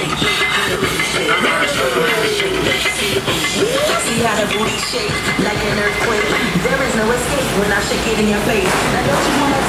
See how the booty shake like an earthquake. There is no escape when I shake it in your face.